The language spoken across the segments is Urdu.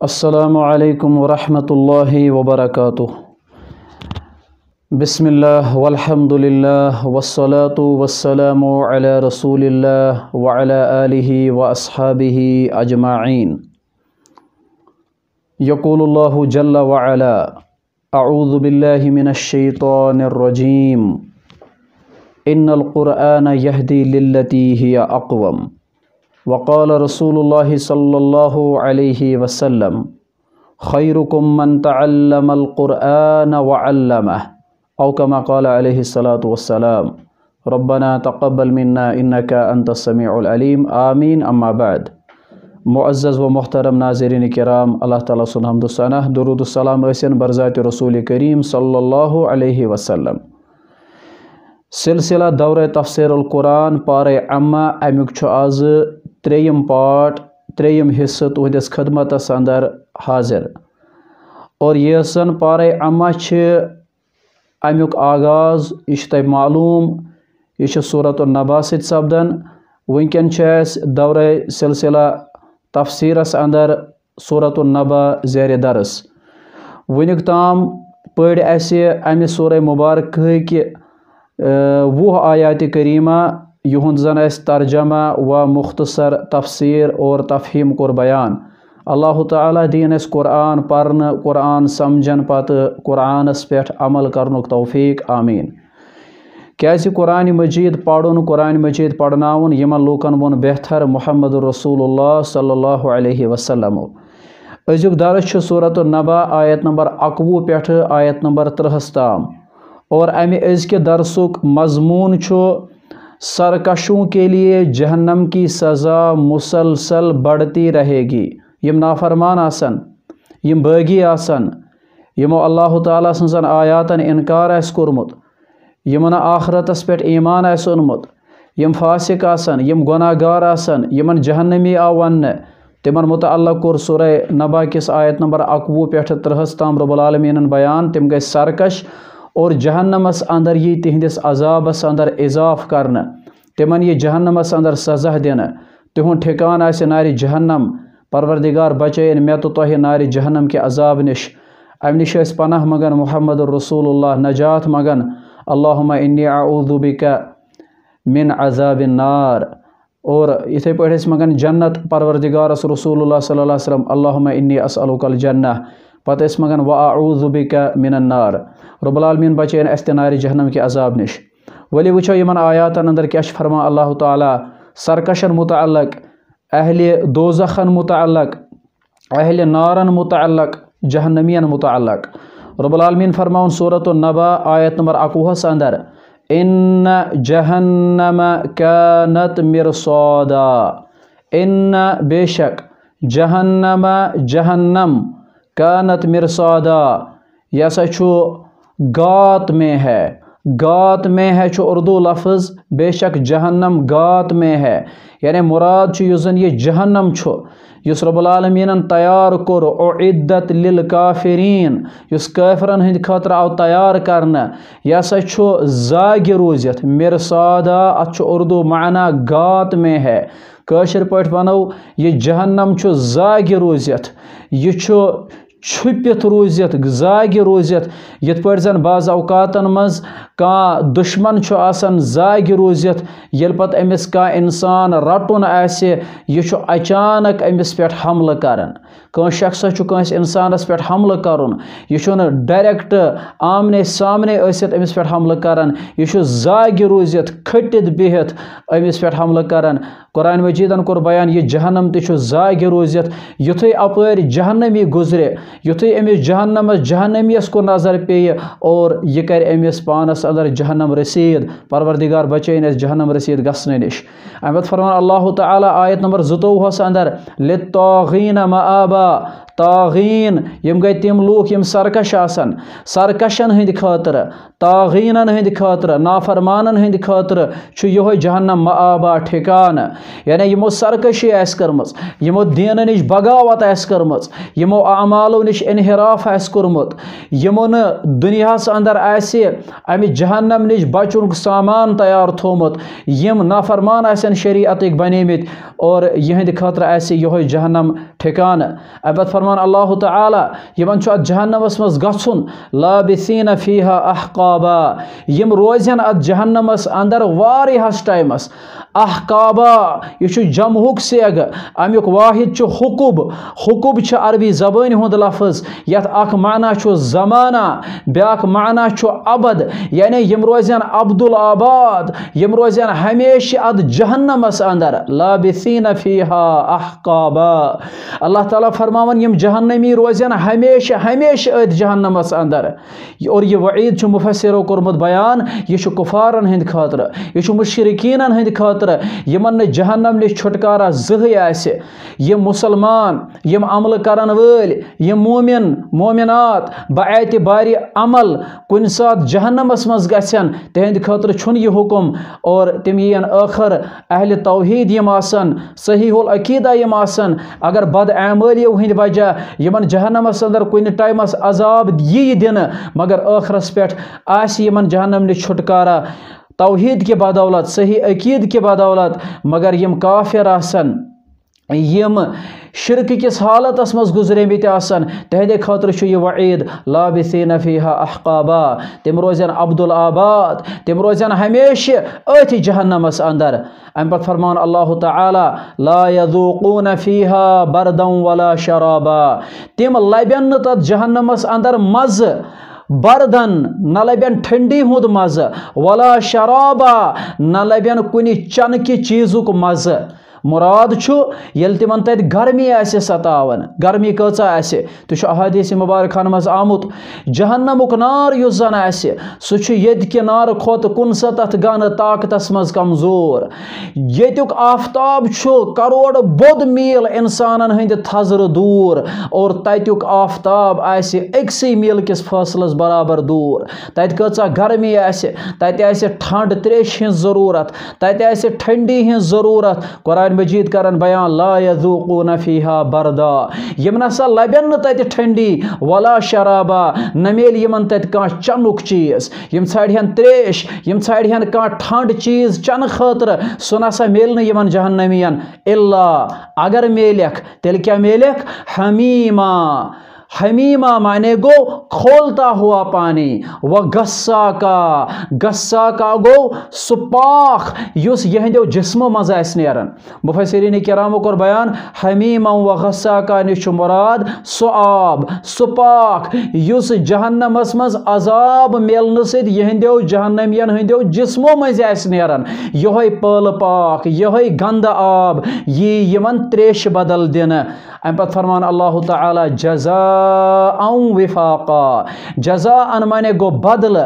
السلام علیکم ورحمۃ اللہ وبرکاتہ۔ بسم اللہ والحمد للہ والصلاة والسلام علی رسول اللہ وعلى آلہ واصحابہ اجمعین۔ یقول اللہ جل وعلا، اعوذ باللہ من الشیطان الرجیم۔ ان القرآن یہدی للتی ہی اقوم۔ وقال رسول اللہ صلی اللہ علیہ وسلم، خیرکم من تعلم القرآن وعلمه. او كما قال علیہ الصلاة والسلام، ربنا تقبل منا انك انت السمیع العلیم. آمین. اما بعد، معزز و محترم ناظرین کرام، اللہ تعالیٰ سن حمد الثناء درود السلام ٲسِن برذات رسول کریم صلی اللہ علیہ وسلم. سلسلہ دورہ تفسیر القرآن پارے اما امیُک چھُ آز ترٛیٚیِم پارٹ ترٛیٚیِم حصہٕ تُہنٛدِس خدمتس اندر حاضر۔ اور یہ سن پارے اما چھِ امیُک آغاز، یہ چھُ تۄہہِ معلوٗم، یہِ چھُ صوٗرت النبا سۭتۍ سپدان وٕنکٮ۪ن چھِ اَسہِ دورے سلسلہ تفسیٖرس اندر صوٗرت النبا زیرِ درس۔ وٕنیُک تام پٔرۍ اَسہِ امہِ صوٗرے مُبارکہٕکۍ وُہ آیاتِ کریٖمہ یِہُنٛد زن اَسہِ ترجمہ و مختصر تفسیٖر اور تفہیٖم کوٚر بیان۔ اللہ تعالیٰ دِیِن اَسہِ قرآن پرنہٕ قرآن سمجھن پتہٕ قرآنس پٮ۪ٹھ عمل کرنُک توفیٖق، آمیٖن۔ کیٛازِ قرآنِ مجیٖد پرُن قرآنِ مجیٖد پرناوُن یِمن لوٗکن ووٚن بہتر محمد رسول اللہ صلی اللہ علیہ وسلم۔ أزیُک درس چھُ صوٗرت النبا آیت نمبر اکوُہ پٮ۪ٹھٕ آیت نمبر تٕرٛہس تام اور امہِ أزکہِ درسُک مضموٗن چھُ سرکشوں کے لیے جہنم کی سزا مسلسل بڑھتی رہے گی۔ یم نافرمان آسن، یم باغی آسن، یمو اللہ تعالیٰ سنزن آیاتن انکار آس کورمت یمن آخرتس پٮ۪ٹھ ایمان آسہِ اوٚنمُت یم فاسق آسن، یم گۄناہ گار آسن، یمن جہنمی آو وننہٕ تمن متعلق کوٚر سورہ نبا کِس آیت نمبر اکوُہ پٮ۪ٹھٕ تٕرٛہس تام رۄب العالمیٖنن بیان، تِم گٔے سرکش اور جہنمس اندر یی تِہنٛدِس عذابس اندر اضاف کرنہٕ، تِمن یی جہنمس اندر سزا دِنہٕ۔ تِہُنٛد ٹھِکان آسہِ نارِ جہنم، پروردگار بچٲیِن مےٚ تہٕ تۄہہِ نارِ جہنم کہِ عذاب نِش۔ امہِ نِش ٲسۍ پناہ منگان محمد رسول اللہ نجات منگان اللہُمہ انی اعوذ بِکا من عذاب نار اور یِتھَے پٲٹھۍ ٲسۍ منگان جنت، پروردگارس رسول اللہ صلی اللہ علیہ وسلم۔ اللہُمہ انی اسألُک الجنہ۔ پتہٕ ٲسۍ منگان و اعوذ بِکا من النار رۄب العالمیٖن بچٲیِن اَسہِ تہِ نارِ جہنم کہِ عذاب نِش۔ ؤلِو وٕچھو یِمن آیاتن اندر کیٛاہ چھُ اللہ تعالیٰ۔ سرکشن متعلق، اہلِ دوزخن متعلق، اہلِ نارن متعلق، جہنمین متعلق۔ رب العالمیٖن فرماوُن صوٗرت النبا آیت نمبر اکوُہس اندر، ان جہنم کانت مرصادا ان بے شک، جہنم جہنم۔ کانت مرصادا، یہ ہسا گات میں ہے۔ گات میں ہے چھُ اردو لفظ، بے شک جہنم گات میں ہے۔ یعنی مراد چھُ یُس زن یہ جہنم چھُ یُس رۄب العالمیٖنن تیار کوٚر اُعدت للکافریٖن۔ یُس کٲفرن ہٕنٛدِ خٲطرٕ آو تیار کرنہٕ یہِ ہسا چھُ زاگہِ روٗزِتھ مرصادا، اتھ اردو معنا گات میں ہے۔ کٲشِر پٲٹھۍ وَنو، یہِ جہنم چھُ زاگہِ روٗزِتھ، یہِ چھُ چھُپِتھ روٗزِتھ، زاگہِ روٗزِتھ، یِتھ پٲٹھۍ زَن بعض اوقاتَن منٛز کانٛہہ دُشمَن چھُ آسان زاگہِ روٗزِتھ ییٚلہِ پَتہٕ أمِس کانٛہہ اِنسان رَٹُن آسہِ، یہِ چھُ اچانک أمِس پٮ۪ٹھ حملہٕ کَران۔ کٲنٛسہِ شخصَس چھُ کٲنٛسہِ اِنسانَس پٮ۪ٹھ حملہٕ کَرُن۔ یہِ چھُنہٕ ڈایریکٹ آمنے سامنے ٲسِتھ أمِس پٮ۪ٹھ حملہٕ کَران۔ یہِ چھُ زاگہِ روٗزِتھ کھٔٹِتھ بِہِتھ أمِس پٮ۪ٹھ حملہٕ کَران۔ قرآن مجیٖدَن کوٚر بیان یہِ جہنم تہِ چھُ زاگہِ روٗزِتھ یُتھُے اَپٲرۍ جہنمی گُزرِ یُتھُے أمِس جہنمَس، جہنمیَس کُن نظر پیٚیہِ اور یہِ کَرِ أمِس پانَس اندر جہنم رٔسیٖد، پروردِگار بچٲیِن اَسہِ جہنم رٔسیٖد گژھنہٕ نِش اَمہِ پَتہٕ فرمان، اللہ تعالیٰ آیت نمبر زٕتووُہَس اندر لِطاغیٖن مآبا تاغیٖن یِم گٔے تِم لوٗکھ یِم سرکش آسان سرکشَن ہٕنٛدِ خٲطرٕ تاغیٖنَن ہٕنٛدِ خٲطرٕ نافرمانَن ہٕنٛدِ خٲطرٕ چھُ یِہوٚے جہنم مآبا ٹھِکانہٕ یعنی یمو سرکشی آس کرمز، یمو دین نش بغاوت آس کرمز، یمو اعمالو نش انحراف آس کورمت یمو ن دنیا اندر آسہِ امہِ جہنم نش بچن سامان تیار تھومت، یم نافرمان آسن شریعتک بنیمت اور یہند خاطر آسہِ یہوے جہنم ٹھکانہ۔ امہ پتہٕ فرمان، اللہ تعالی یمن چھُ اتھ جہنمس مز گژھُن لابثین فیہا احقابا یم روزن ات جہنمس اندر واریہس ٹائمس احقابا یہ جمہک سیگ، امیک واحد حقوب حقوب عربی زبان ہند لفظ یت اخ معنی زمانہ، بیاکھ معنی ابد۔ یعنی یم روزن عبد الآباد یم روزن ہمیشہ اد جہنمس اندر. لابثین فیہا احقابا. اللہ تعالیٰ فرماون، یم جہنمی روزن ہمیشہ ہمیشہ اد جہنمس اندر. اور یہ وعید مفسرو کورمت بیان، یہ کفارن ہند خاطر، یہ مشرقین ہند خاطر. خاطر یمن نہ جہنم نش چھٹکارا زہی آسہ یم مسلمان، یم عمل کرن ول یم مومن، مومنات بعت باری عمل کن سات جہنمس مز گژھن، تہند خاطر چھن یہ حکم اور تم یین آخر اہل توحید یم آسن، صحیح العقیدہ یم آسن۔ اگر بد اعمالیو ہند وجہ یمن جہنمس اندر کن ٹائمس عذاب یہ دن مگر آخرس پہ آس یمن جہنم نش چھٹکارا۔ توحید کے بدولت، صحیح عقید کے بدولت، مگر یم کافر آسن۔ یم شرک کس حالت مز گزرے مت آسن؟ تہندے خاطر یہ وعید، لابثین فیہا احقابا۔ تم روزن عبد الآباد تم روزن ہمیشہ ات جہنمس اندر۔ ام پت فرمان اللہ تعالی، لا یذوقون فیہا بردن ولا شرابا۔ تم لبن تت جہنمس اندر مز، بردن، نہ لبن ٹھنڈی ہند مز، ولا شرابہ نہ لبن کن چنکہ چیزک مز۔ مراد یل تمن تت گرمی آسہ ستاون۔ گرمی کچا آسہ؟ تو احادیث مبارکان مز آمت۔ جہنمک نار اس زن آسہ، سہ یہ نار کھوت کن گن طاقتس مز کمزور۔ یتک آفتاب کروڑ بود میل انسانن ہند تھزر دور اور تتیک آفتاب آسہ اکسی میل کس فاصلس برابر دور۔ تت کچا گرمی آسہ؟ تت آسہ ٹھنڈ تریش ہن ضرورت۔ تت آسہ ٹھنڈی ہن ضرورت۔ قرآن قرآن مجید کران بیان، لا یذوقون فیہا بردا۔ یم نسا لبن تت ٹھنڈی، ولا شرابا۔ نہ میل یمن تت کان چنک چیز۔ یم ژھاڑہن تریش، یم ژھاڑہن کان ٹھنڈ چیز چن خاطر۔ سو نسا میل نہ یمن جہنمین الا، اگر میلک تیل کیا میلک حمیما۔ حمیمہ معنی گو، کھولتا ہوا پانی۔ و گسا کا گسا کا گو، سپاخ۔ یس یہندو جسم مز آس نیران مفسرین کرامو کر بیان، حمیمہ و غسا کا نش مراد سو آب سپاخ۔ یس جہنمس مز عذاب میلن سید یہندو جہنمین ہندو جسمو مز نیران یہوی پل پاک یہوی گند آب یہ یمن تریش بدل دن۔ ام پت فرمان اللہ تعالی جزاء وفاقا جزاء ان معنی گو بدل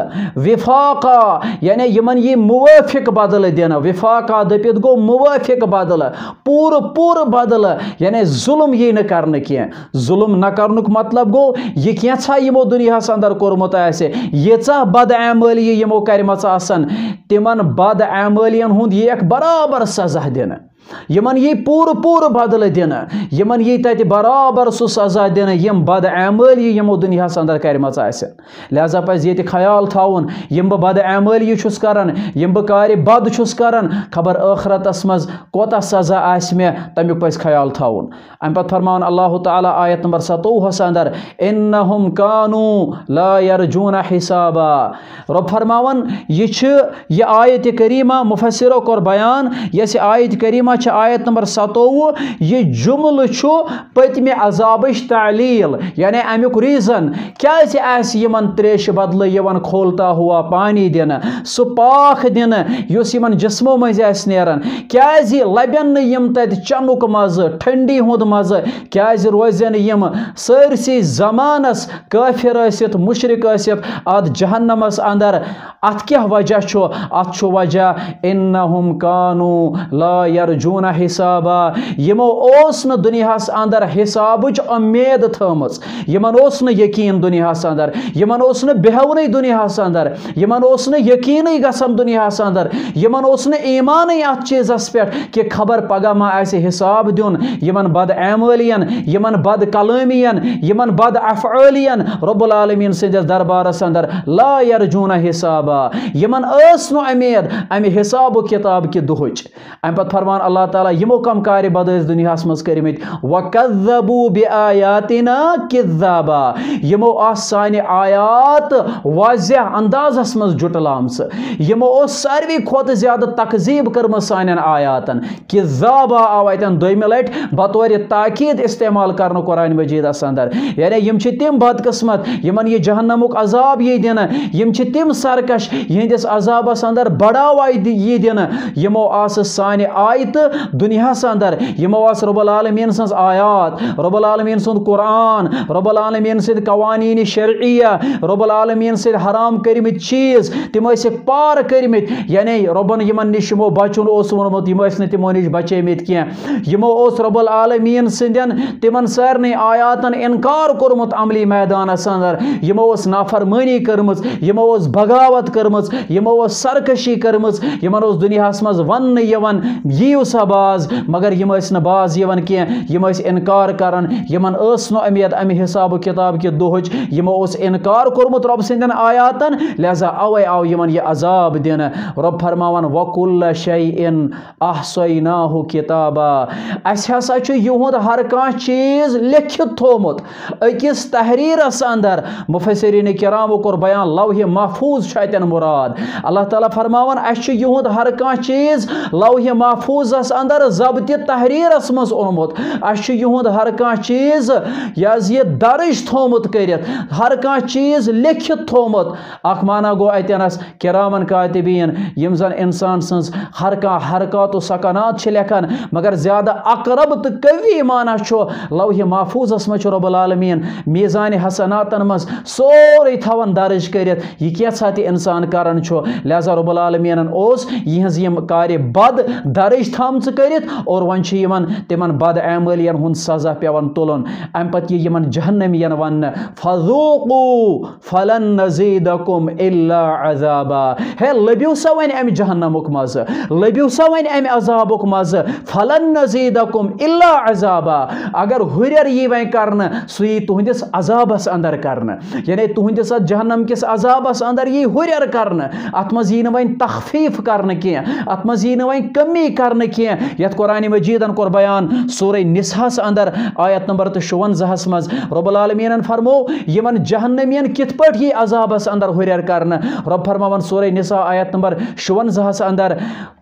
وفاقا یعنی یمن یہ موافق بدل دینا وفاقا دپت گو موافق بدل پور پور بدل یعنی ظلم یہ نہ کرنے کی ظلم نہ کرنک مطلب گو یہ کینچا یمو دنیا اندر کورمت آسے یژا بد عملی یمو کرمچ آسن تمن بد عملین ہند یہ برابر سزا دینا یمن یہ پور پور بدل دن یمن یہ تت برابر سہ سزا دن یم بد عملی یمو دنیا اندر کرمچ آسن لہذا پز یہ خیال تھاون یم بہ بد عملی چھس کران یم بہ کار بد چھس کران خبر ٲخرتس مز کوتاہ سزا آس مے تمیُک پز خیال تھاون ام پت فرمان اللہ تعالی آیت نمبر ستوہس اندر انہم کانو لا یرجون حسابا رب فرماون یہ چھ یہ آیت کریمہ مفسرو کور بیان یس آیت کریمہ آیت نمبر ستوہ یہ جملہ جمل پتم عذاب تعلیل یعنی امیک ریزن کیاز یمن تریش بدل یون کھولتا ہوا پانی دن سہ پاک دن اس یمن جسمو مز نیران۔ کیاز لبن یم تت چنک مز، ٹھنڈی ہند مز، کیاز روزن یم سرسی زمانس کافر ٲسِتھ، مشرق ٲسِتھ ات جہنمس اندر ات کیا وجہ ات وجہ انہم کانو لا یرجو یرجون حسابا، یمو اوس ن دنیا اندر حسابچ امید تھمز یمن اوس ن یقین دنیا اندر، یمن اوس ن بہونی دنیا اندر، یمن اوس ن یقین گسم دنیا اندر، یمن اوس ن ایمان ات چیزس پہ کہ خبر پگہ ما آسہ حساب دیون، یمن بد اعمالین یمن بد کلامین، یمن بد افعالین، رب العالمین سندس دربارس اندر لا یرجون حسابا، یمن اس نو امید، امی حساب و کتاب کی دہچ ام پت فرمان اللہ تعالی یمو کم کار بد اس دنیا مز کرمت وکذبوا بیااتنا کذابا۔ یمو اس سانی آیات واضح اندازس مز جٹلامس یمو اس ساروی کھوت زیادہ تکذیب کرم سانن آیاتن۔ کذابا آوائتن دویم لٹ، بطور تاکید استعمال کرنے قرآن مجید اندر۔ یعنی یم تم بد قسمت یمن یہ جہنمک عذاب یہ دن یم تم سرکش، یہندس عذابس اندر بڑاوا یہ دن یمو آس سان آیت دنیا ہاں اندر۔ یمو رب العالمین سن آیات، رب العالمین سن قرآن، رب العالمین سن قوانین شرعیہ، رب العالمین سن حرام کرمت چیز، تم پار کرمت یعنی ربن یمن نش یمو بچن اس ونمت یم تمو نش بچیمت کی یمو اس رب العالمین سندین تمن سارنی آیاتن انکار کورمت عملی میدان ہاں اندر۔ یمو اس نافرمانی کرمز، یمو اس بغاوت کرمز، یمو اس سرکشی کرمز، یمن اس دنیا ہاں مز ون یون یو سا باز، مگر یم اس نہ باز یون کی یم اس انکار کرن یمن اس نو امید امی حساب و کتاب کی دوہج یمو اس انکار کورمت رب سندین آیاتن، لہذا اوے او یمن یہ عذاب دین رب فرماون وکل شیئن احصیناہ کتابا اس ہسا چھ یہود ہر کان چیز لکھت تھومت۔ اکس تحریرس اندر مفسرین کرام کور بیان، لوح محفوظ چھتن مراد۔ اللہ تعالی فرماون اس چھ یہود ہر کان چیز لوح محفوظ اس اندر ضبط تحریرس مز اونمت۔ اس چھ یہود ہر کان چیز یہ درج تھومت کرت ہر کان چیز لکھت تھومت۔ اخ مانا گو اتنس کرامن کاتبین، یم زن انسان سنز ہر کان حرکات و سکنات چھ مگر زیادہ اقرب تو قوی مانا چھو لوح محفوظ اس مچ رب العالمین میزان حسناتن مز سوری تھون درج کرت یہ کیا ساتھ انسان کرن چھو لہذا رب العالمین اوس یہنز یم کار بد درج تھامچ کرت اور ون چھ یمن تمن بد عملین ہن سزا پیون تلن ام پت یہ یمن جہنم ین ون فذوقوا فلن نزيدكم الا عذابا ہے لبیو سا ون ام جہنمک مز لبیو سا ون ام عذابک مز فلن نزيدكم الا عذابا اگر ہریر یہ وین کرن سوی تہندس عذابس اندر کرن یعنی تہندس جہنم کس عذابس اندر یہ ہریر کرن ات مز یہ وین تخفیف کرن کی ات مز یہ وین کمی کرن کی یت قران مجیدن کور بیان سورہ نساء اندر آیت نمبر 56 مز۔ رب العالمین فرمو، یمن جہنمین کت پٲٹھۍ یی عذابس اندر ہُرٮ۪ر کرن رب فرماوَن سورہ نِسا آیت نمبر 56 اندر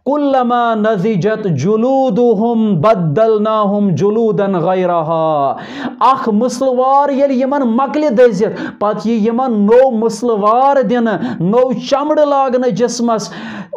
کلما نزجت جلودهم بدلناهم جلودا غیرها اخ مسلوار یل یمن مکل دزت پت یہ یمن نو مسلوار دن، نو چمڑ لاگن جسمس.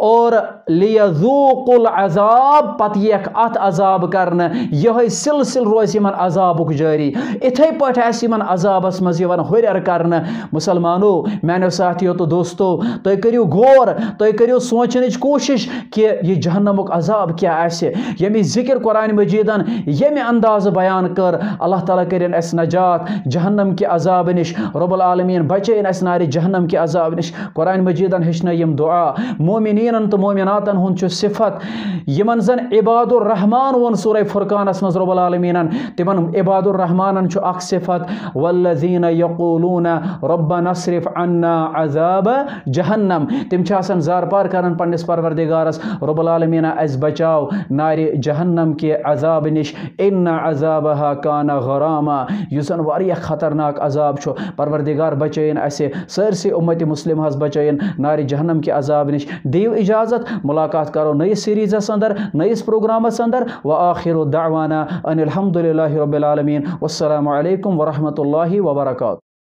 اور لیذوق العذاب پت یک ات عذاب کرن. یہ سلسل روز یمن عذابک جاری. اتھے پٹ اس یمن عذابس مز یون ہرر کرن. مسلمانو میانو ساتھیو تو دوستو تو کریو غور تو کریو سوچنچ کوشش کہ یہ جہنمک عذاب کیا آسے یمی ذکر قرآن مجیدن یمی انداز بیان کر۔ اللہ تعالیٰ کرن اس نجات، جہنم کی عذاب نش۔ رب العالمین بچین اس نار جہنم کی عذاب نش۔ قرآن مجیدن ہشنا یم دعا۔ مومنین تو مومناتن ہن چھ صفت۔ یمن زن عباد الرحمن ون سورہ فرقان اس رب العالمین تمن عباد الرحمن چھ اخ صفت۔ والذین یقولون ربنا اصرف عنا عذاب جہنم۔ تم چھ آسان زار پار کرن پنس پروردگارس رب العالمین از بچاو نار جہنم کے عذاب نش، ان عذابها کان غراما۔ یسن واریہ خطرناک عذاب چھو پروردگار بچین، اسے سرسی امت مسلم ہز بچین نار جہنم کے عذاب نش۔ دیو اجازت، ملاقات کرو نئی سیریز اندر نئیس پروگرام اندر و آخر دعوانا ان الحمد للہ رب العالمین۔ والسلام علیکم ورحمۃ اللہ وبرکاتہ۔